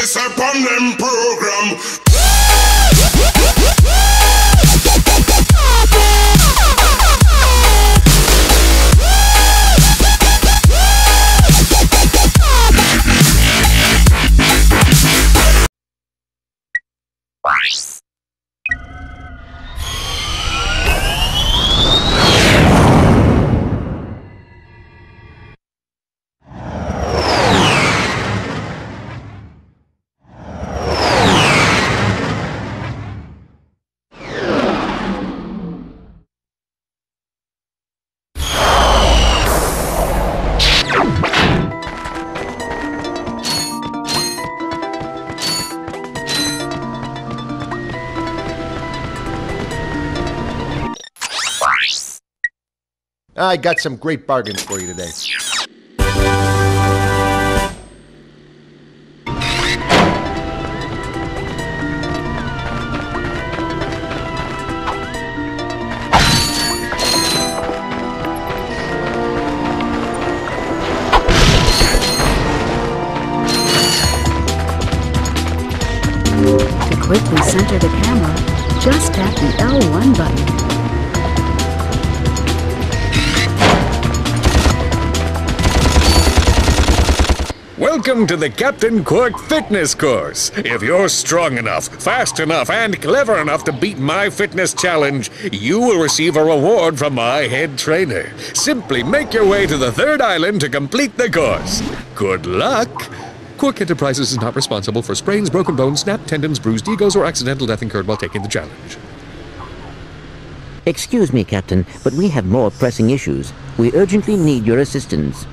fitness upon them program. I got some great bargains for you today. To quickly center the camera, just tap the L1 button. Welcome to the Captain Quark Fitness Course. If you're strong enough, fast enough, and clever enough to beat my fitness challenge, you will receive a reward from my head trainer. Simply make your way to the third island to complete the course. Good luck! Quark Enterprises is not responsible for sprains, broken bones, snapped tendons, bruised egos, or accidental death incurred while taking the challenge. Excuse me, Captain, but we have more pressing issues. We urgently need your assistance.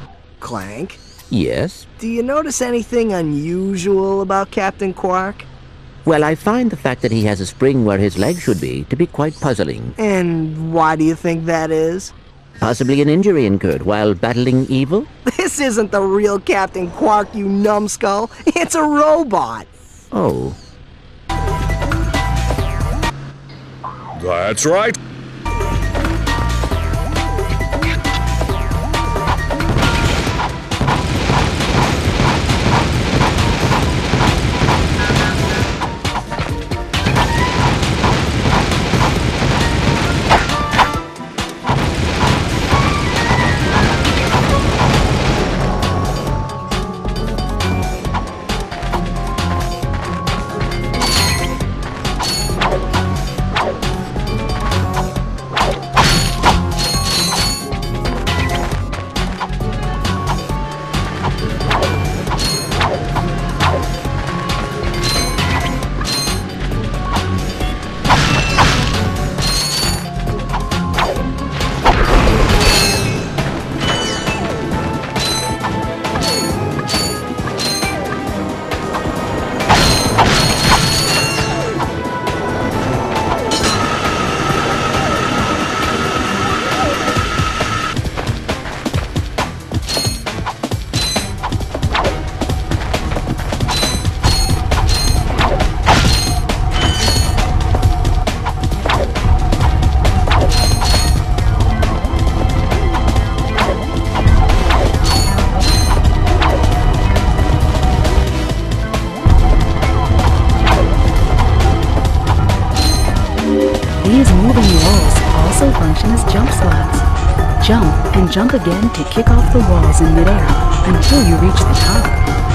Clank, Yes? do you notice anything unusual about Captain Quark? Well, I find the fact that he has a spring where his leg should be to be quite puzzling. And why do you think that is? Possibly an injury incurred while battling evil? This isn't the real Captain Quark, you numbskull. It's a robot. Oh. That's right. Jump and jump again to kick off the walls in midair until you reach the top.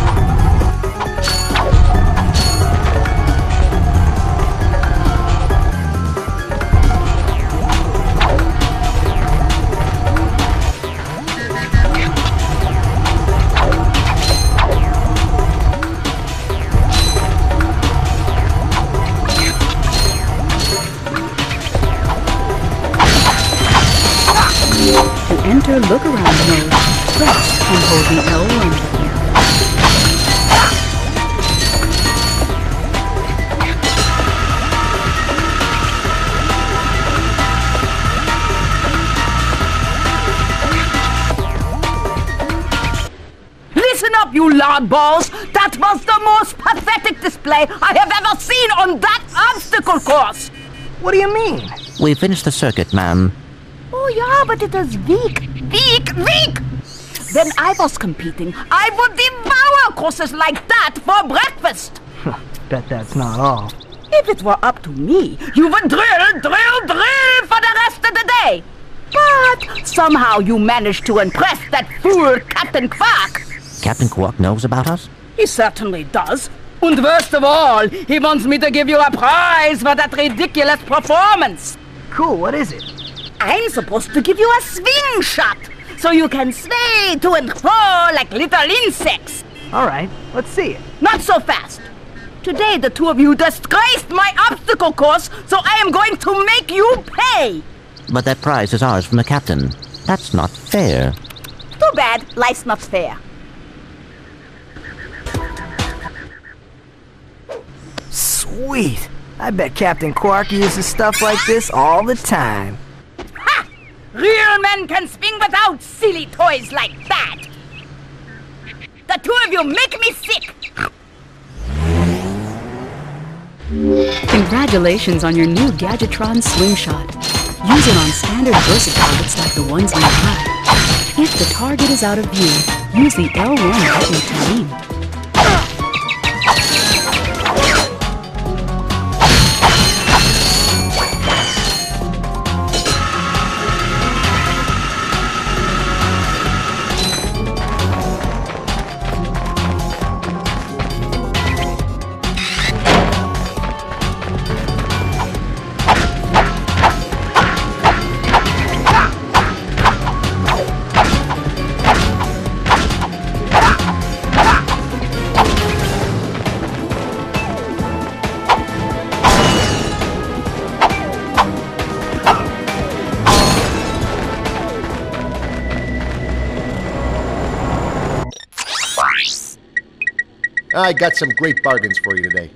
Listen up, you loudballs! That was the most pathetic display I have ever seen on that obstacle course! What do you mean? We finished the circuit, ma'am. Oh, yeah, but it is weak, weak, weak! When I was competing, I would devour courses like that for breakfast! Bet that's not all. If it were up to me, you would drill, drill, drill for the rest of the day. But somehow you managed to impress that fool Captain Quark. Captain Quark knows about us? He certainly does. And worst of all, he wants me to give you a prize for that ridiculous performance. Cool, what is it? I'm supposed to give you a swing shot so you can sway to and fro like little insects. Alright, let's see it. Not so fast. Today, the two of you disgraced my obstacle course, so I am going to make you pay. But that prize is ours from the captain. That's not fair. Too bad, life's not fair. Sweet. I bet Captain Quark uses stuff like this all the time. Ha! Real men can swing without silly toys like that. The two of you make me sick. Congratulations on your new Gadgetron Swingshot. Use it on standard versa targets like the ones nearby. If the target is out of view, use the L1 button to aim. I got some great bargains for you today.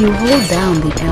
If you hold down the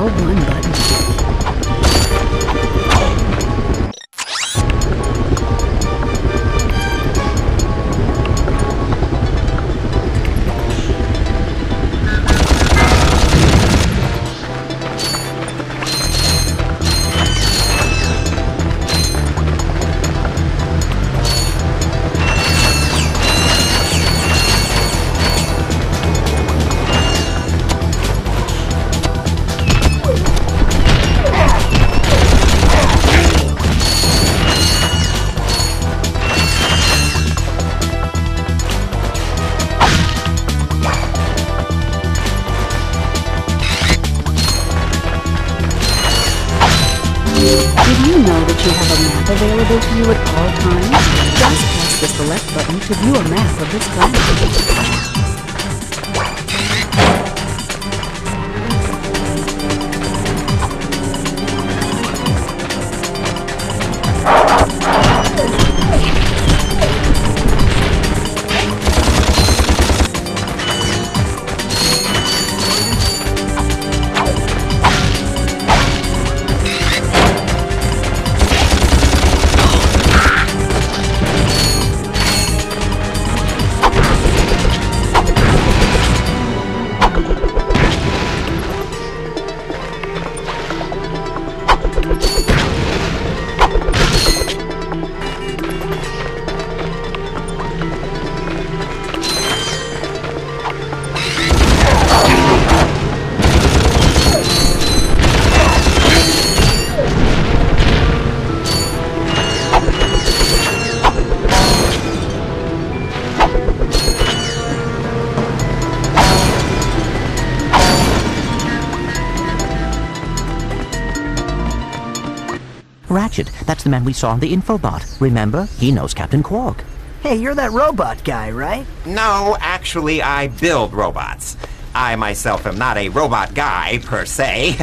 the man we saw on the infobot. Remember? He knows Captain Quark. Hey, you're that robot guy, right? No, actually, I build robots. I myself am not a robot guy, per se.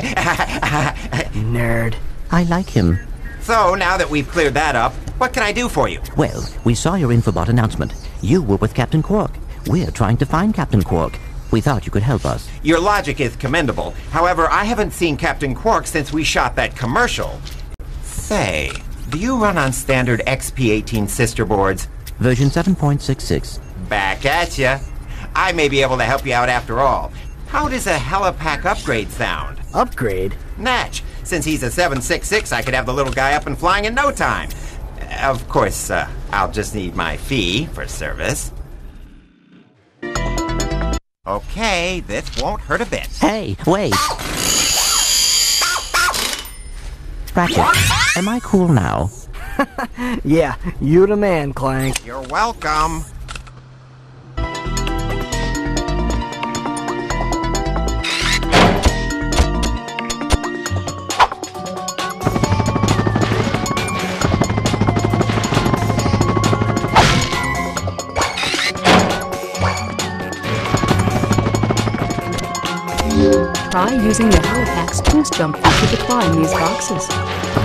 Nerd. I like him. so, now that we've cleared that up, what can I do for you? Well, we saw your infobot announcement. You were with Captain Quark. We're trying to find Captain Quark. We thought you could help us. Your logic is commendable. However, I haven't seen Captain Quark since we shot that commercial. Say, do you run on standard XP18 sister boards? Version 7.66. Back at ya. I may be able to help you out after all. How does a helipack upgrade sound? Upgrade? Natch, since he's a 766, I could have the little guy up and flying in no time. Of course, uh, I'll just need my fee for service. Okay, this won't hurt a bit. Hey, wait! Ratchet, am I cool now? Yeah, you the man, Clank. You're welcome. Try using the Helipack's boost jump feature to climb these boxes.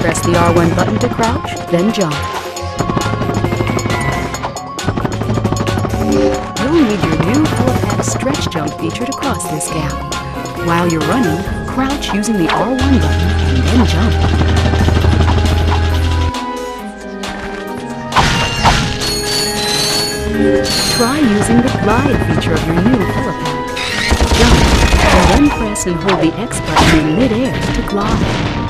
Press the R1 button to crouch, then jump. You'll need your new Helipack stretch jump feature to cross this gap. While you're running, crouch using the R1 button and then jump. Try using the glide feature of your new Helipack. Then press and hold the X button in midair to glide.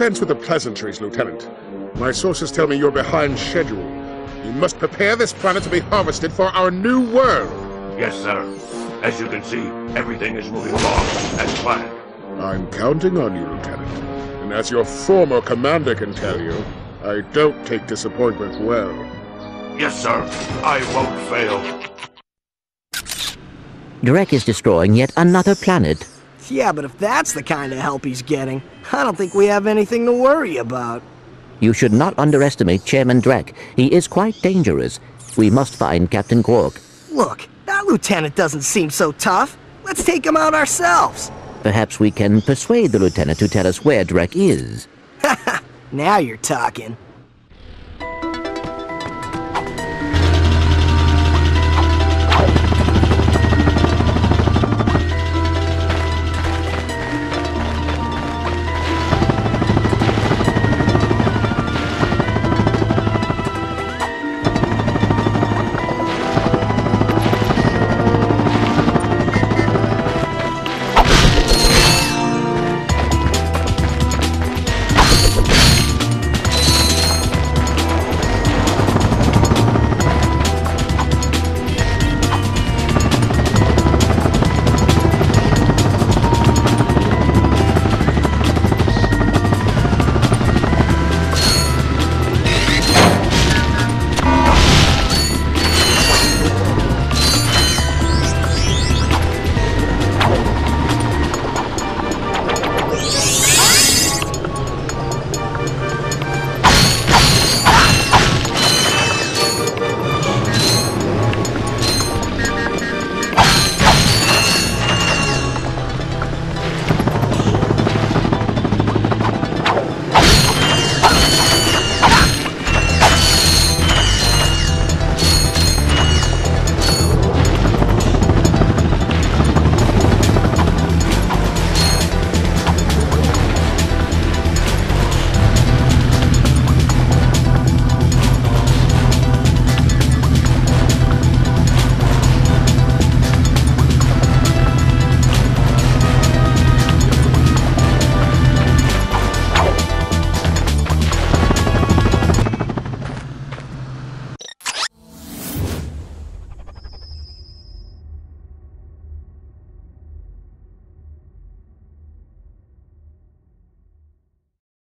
Dispense with the pleasantries, Lieutenant. My sources tell me you're behind schedule. You must prepare this planet to be harvested for our new world. Yes, sir. As you can see, everything is moving along as planned. I'm counting on you, Lieutenant. And as your former commander can tell you, I don't take disappointment well. Yes, sir. I won't fail. Drek is destroying yet another planet. Yeah, but if that's the kind of help he's getting, I don't think we have anything to worry about. You should not underestimate Chairman Drek. He is quite dangerous. We must find Captain Quark. Look, that lieutenant doesn't seem so tough. Let's take him out ourselves. Perhaps we can persuade the lieutenant to tell us where Drek is. now you're talking.